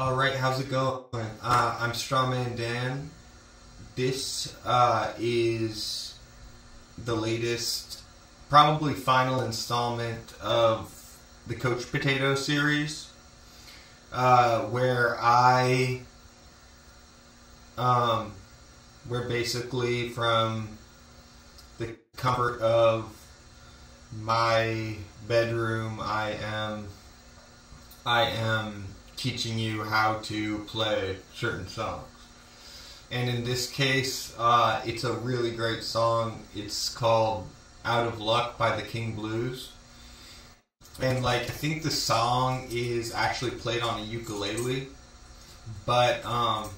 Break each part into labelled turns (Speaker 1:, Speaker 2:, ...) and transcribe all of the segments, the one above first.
Speaker 1: All right, how's it going? Uh, I'm Strawman Dan. This uh, is the latest, probably final installment of the Coach Potato series, uh, where I, um, where basically from the comfort of my bedroom, I am, I am teaching you how to play certain songs. And in this case, uh, it's a really great song. It's called Out of Luck by the King Blues. And like, I think the song is actually played on a ukulele, but um,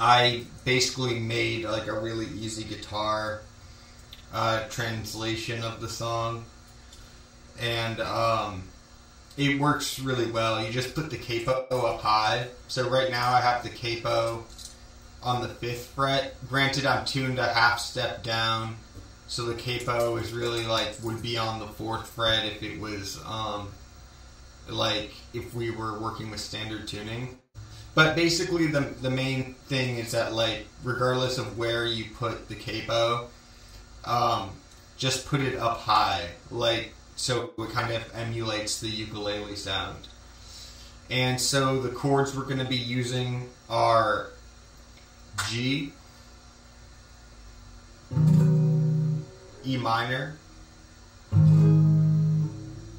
Speaker 1: I basically made like a really easy guitar uh, translation of the song. And um, it works really well. You just put the capo up high. So right now I have the capo on the fifth fret. Granted, I'm tuned a half step down, so the capo is really like would be on the fourth fret if it was um, like if we were working with standard tuning. But basically, the the main thing is that like regardless of where you put the capo, um, just put it up high. Like so it kind of emulates the ukulele sound. And so the chords we're going to be using are G, E minor,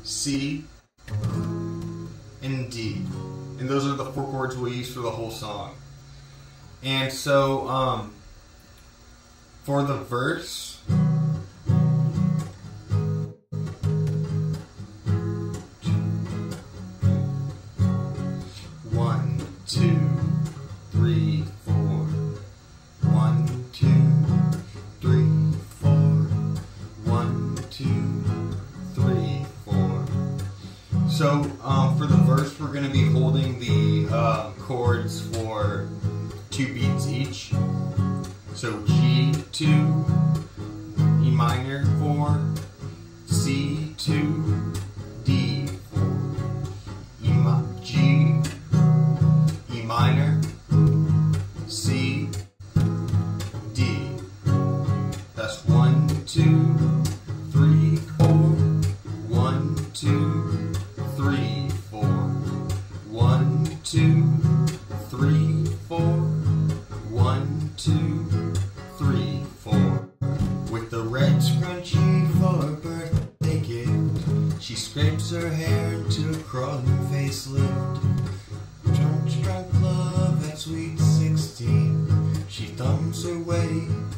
Speaker 1: C, and D. And those are the four chords we'll use for the whole song. And so, um, for the verse, two, three,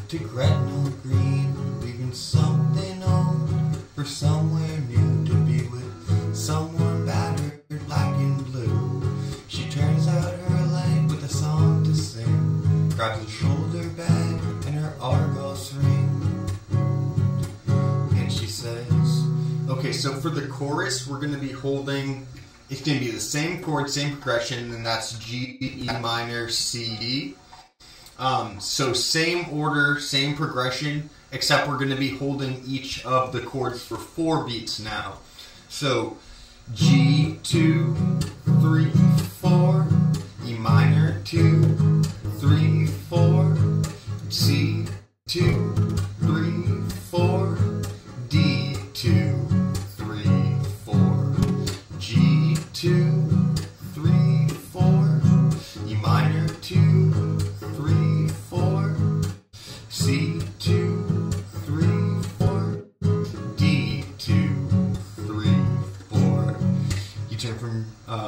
Speaker 1: to Gretna Green, leaving something old for somewhere new to be with someone battered, black and blue. She turns out her light with a song to sing, grabs a shoulder bag and her Argos ring, and she says, Okay, so for the chorus, we're going to be holding it's going to be the same chord, same progression, and that's G, E minor, C, D. Um, so same order, same progression, except we're going to be holding each of the chords for four beats now. So G, two, three, four, E minor, two, three, four, C, two,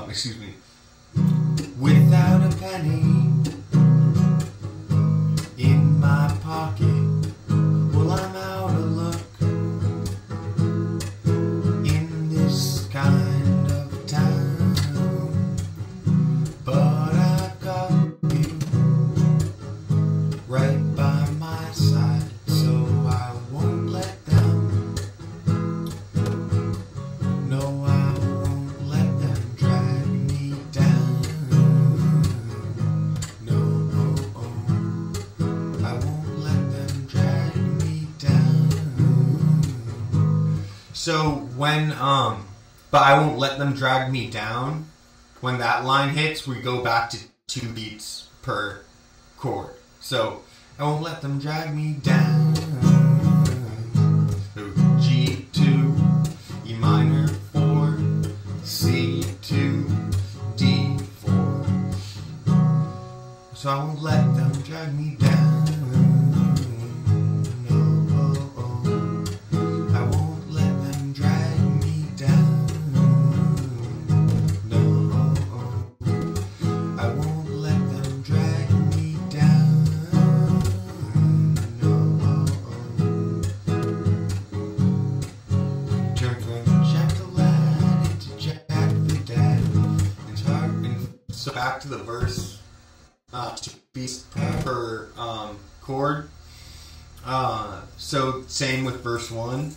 Speaker 1: excuse me, without a penny So when um, but I won't let them drag me down. when that line hits, we go back to two beats per chord. So I won't let them drag me down. G two, E minor four, C two, D four. So I won't let them drag me down. Beats per um, chord. Uh, so same with verse one,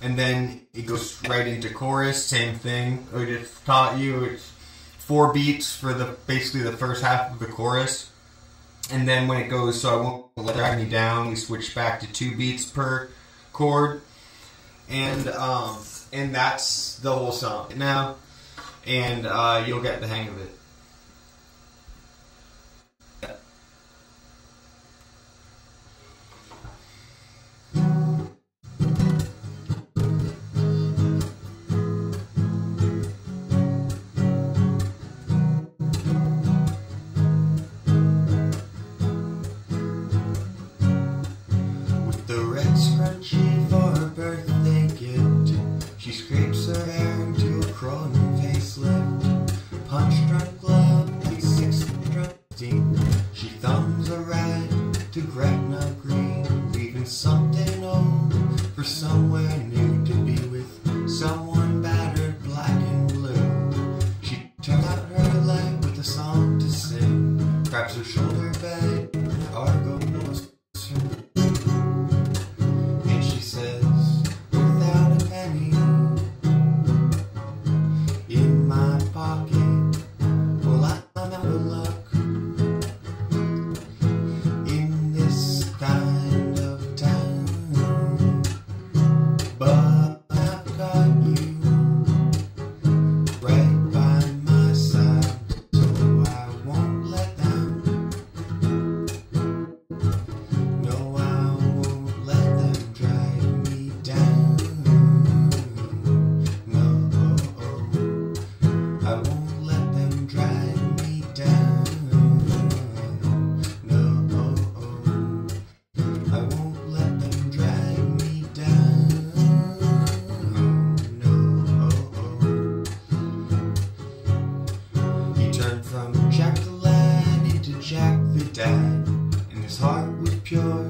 Speaker 1: and then it goes right into chorus. Same thing. I just taught you. It's four beats for the basically the first half of the chorus, and then when it goes, so I won't let drag me down. We switch back to two beats per chord, and um, and that's the whole song now, and uh, you'll get the hang of it. Cargo secure.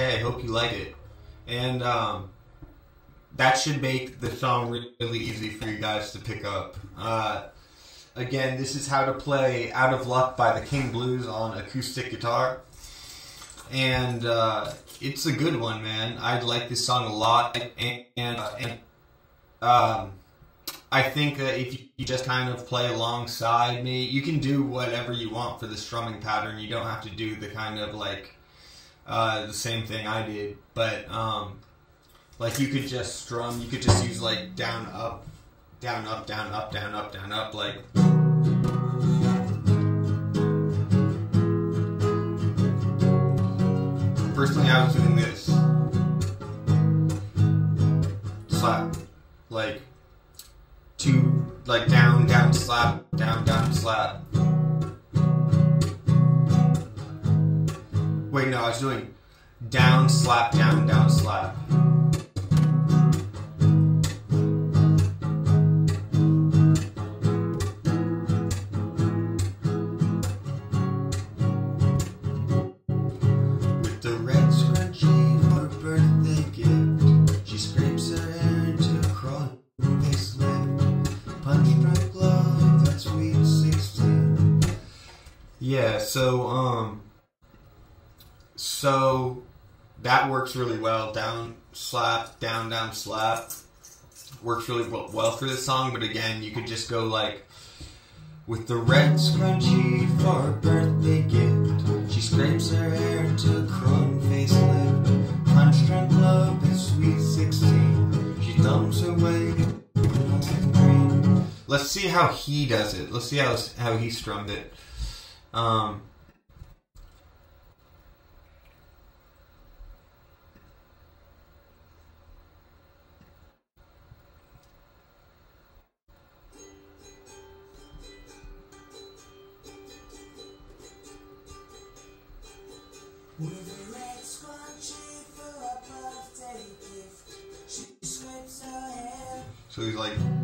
Speaker 1: Okay, hope you like it. And um, that should make the song really easy for you guys to pick up. Uh, again, this is how to play Out of Luck by the King Blues on acoustic guitar. And uh, it's a good one, man. I like this song a lot. And, and, and um, I think that if you just kind of play alongside me, you can do whatever you want for the strumming pattern. You don't have to do the kind of like uh, the same thing I did, but um, like you could just strum. You could just use like down up, down up, down up, down up, down up, like. Personally, I was doing this. Slap, like two, like down, down, slap, down, down, slap. Wait, no, I was doing down, slap, down, down, slap. With the red scrunchie for a birthday gift, she scrapes her hair into a Croydon facelift. Punch drunk love, that sweet 16. Yeah, so, um, so that works really well. Down, slap, down, down, slap. Works really well for this song, but again, you could just go like, with the red scrunchie for a birthday gift, she scrapes her hair into a Croydon facelift. Punch drunk love is sweet 16. She thumbs her way. Let's see how he does it. Let's see how how he strummed it. Um, so he's like.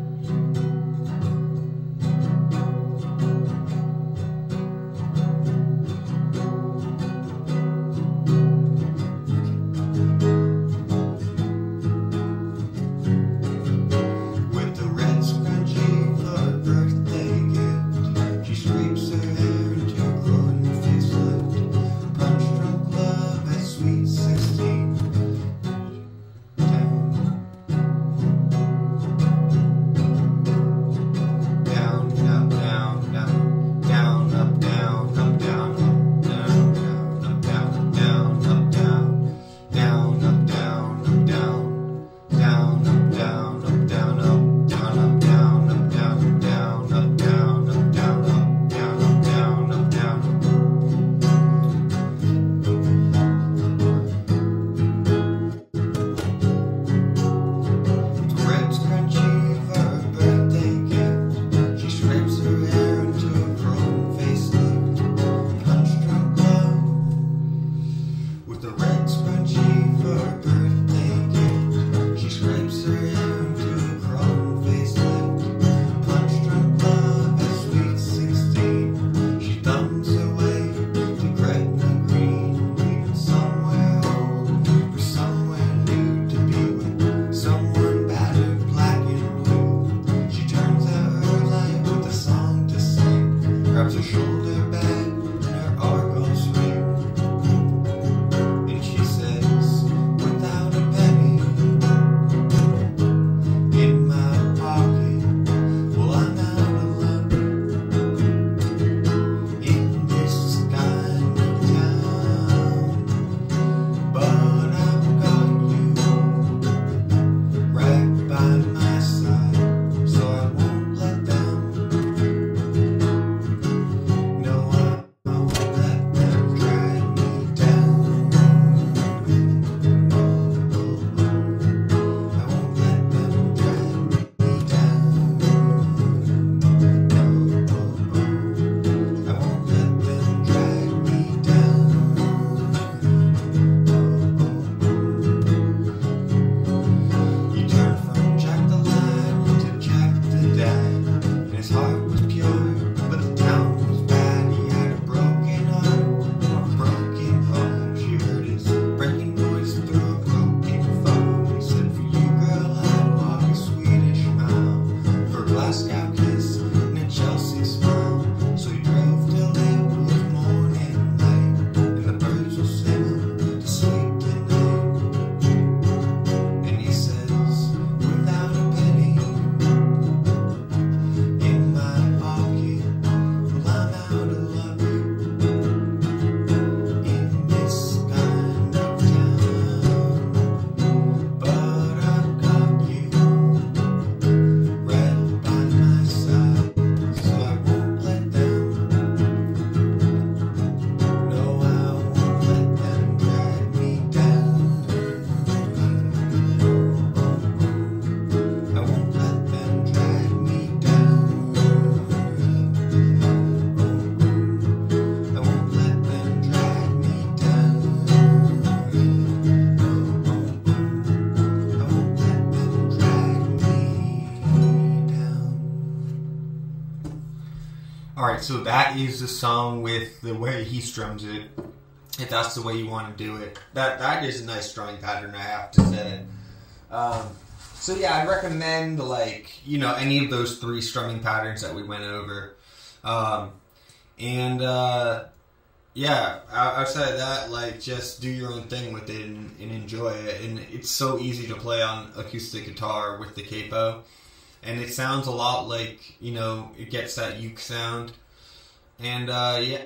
Speaker 1: Right, so that is the song with the way he strums it. If that's the way you want to do it, that that is a nice strumming pattern. I have to say. Um, so yeah, I recommend like you know any of those three strumming patterns that we went over, um, and uh, yeah, outside of that, like just do your own thing with it and, and enjoy it. And it's so easy to play on acoustic guitar with the capo, and it sounds a lot like you know it gets that uke sound. And uh, yeah,